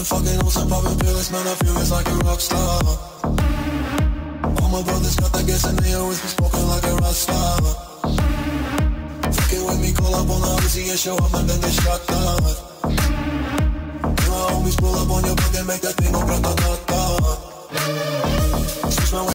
been fucking on some poppin' pills, man, I feel it's like a rock star. All my brothers got that gas and they always been smoking like a rock star. Fucking with me, call up on the Uzi and show up and then get shot down. You know, homies pull up on your block and make that thing go rockstar.